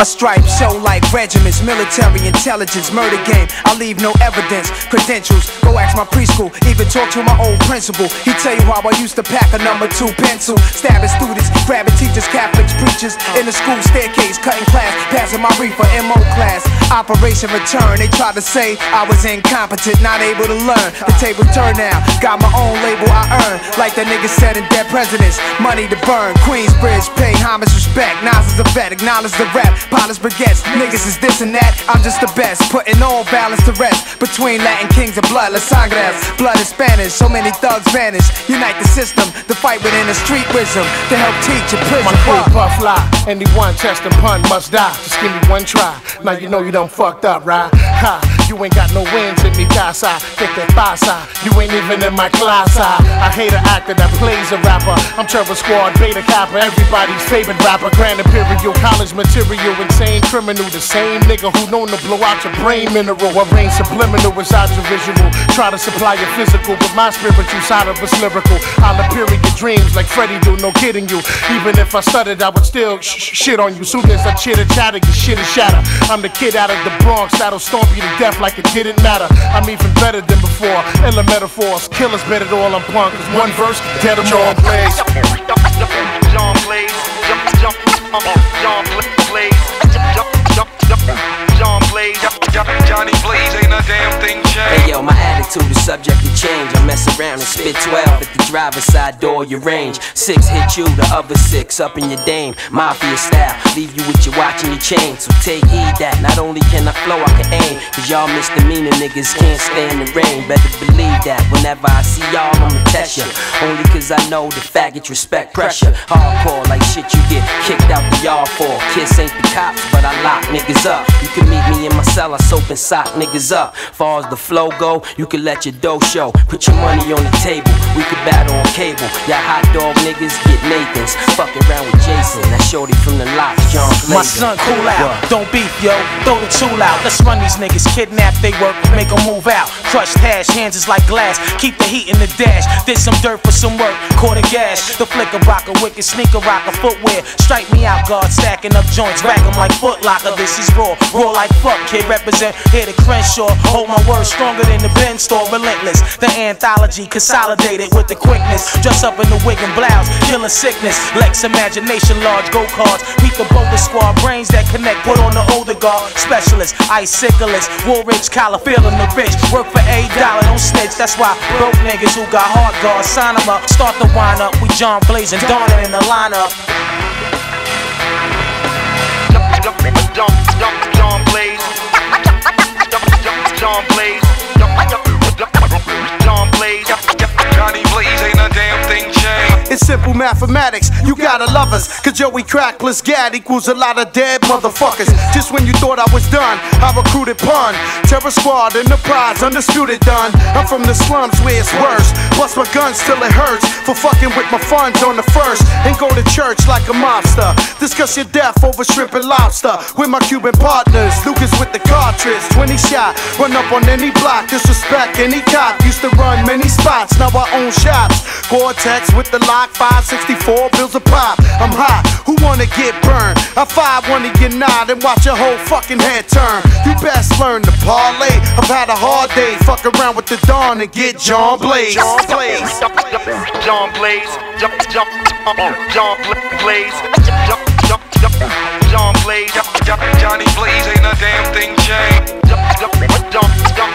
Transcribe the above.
My stripes show like regiments, military intelligence, murder game. I leave no evidence, credentials. Go ask my preschool, even talk to my old principal. He tell you how I used to pack a number two pencil, stabbing students, grabbing teachers, Catholics, preachers in the school staircase, cutting class, passing my reefer MO class. Operation Return, they tried to say I was incompetent, not able to learn. The table turned now, got my own label I earn, like the nigga said in Dead Presidents. Money to burn, Queensbridge, pay homage, respect. Nas is a vet, acknowledge the rap, polish baguettes. Niggas is this and that, I'm just the best, putting all balance to rest between Latin kings and blood. Las Sangres, blood is Spanish, so many thugs vanish. Unite the system, the fight within the street wisdom to help teach a prison. My crew puff fly, anyone test and pun must die. Just give me one try. Now you know you done fucked up, right? Ha, you ain't got no wins in me, casa. Get that pasa. You ain't even in my class. I, I hate an actor that plays a rapper. I'm Terror Squad, Beta Kappa, everybody's favorite rapper. Grand Imperial, college material, insane criminal. The same nigga who known to blow out your brain mineral. Arrange subliminal inside your visual. Try to supply your physical, but my spiritual side of us lyrical. I'll appear in your dreams like Freddy do, no kidding you. Even if I stuttered, I would still sh- shit on you. Soon as I chitter chatter, your shit is shatter. I'm the kid out of the Bronx that'll stomp you to death like it didn't matter. I'm even better than before. Illa metaphors, killers better than all I'm punk. Cause one verse, dead them all plays. Subject to change. I mess around and spit 12 at the driver's side door, your range. Six hit you, the other six up in your dame. Mafia style, leave you with your watch and your chain. So take heed that not only can I flow, I can aim. Cause y'all misdemeanor niggas can't stand the rain. Better believe that whenever I see y'all, I'ma test ya. Only cause I know the faggots respect pressure. Hardcore like shit you get kicked out the yard for. Kiss ain't the cops, but I lock niggas up. You can meet me in my cell, I soap and sock niggas up. Far as the flow go, you can let your dough show. Put your money on the table, we could battle on cable. Y'all hot dog niggas get Nathan's. Fuck around with Jason, that shorty from the lot, John My son, cool out. Don't beef, yo. Throw the tool out. Let's run these niggas. Kidnap, they work, make them move out. Crushed hash, hands is like glass. Keep the heat in the dash. Did some dirt for some work. Quarter gas. The flicker rocker, wicked sneaker rocker, footwear. Strike me out, guard. Stacking up joints. Rack 'em like foot locker. This is raw. Raw like fuck, kid. Represent here to Crenshaw. Hold my word stronger than the Ben store. Relentless. The anthology consolidated with the quickness. Dress up in the wig and blouse. Killing sickness. Lex imagination, large go cards. Meet the boulder squad. Brains that connect. Put on the older guard. Specialist. Iciclist. Woolrich, collar. Feeling the rich. Work for a dollar. Don't snitch. That's why broke niggas who got hard guards. Sign 'em up. Start the wine up. We John Blaze and in the lineup. It's simple mathematics, you gotta love us. Cause Joey Crack plus Gad equals a lot of dead motherfuckers. Just when you thought I was done, I recruited pun. Terror Squad, Enterprise, undisputed done. I'm from the slums where it's worse. Plus my gun still it hurts for fucking with my funds on the first. And go to church like a mobster. Discuss your death over shrimp and lobster. With my Cuban partners, Lucas with the cartridge. 20 shot, run up on any block, disrespect any cop. Used to run many spots, now I own shops. Gore-Tex with the lock, 564 bills a pop. I'm hot, who wanna get burned? I five wanna get nod and watch your whole fucking head turn. You best learn to parlay. I've had a hard day, fuck around with the Don and get John Blaze. John Blaze. John Blaze. Jump, jump, John Blaze. John Blaze. Johnny Blaze ain't a damn thing changed. Jump, jump.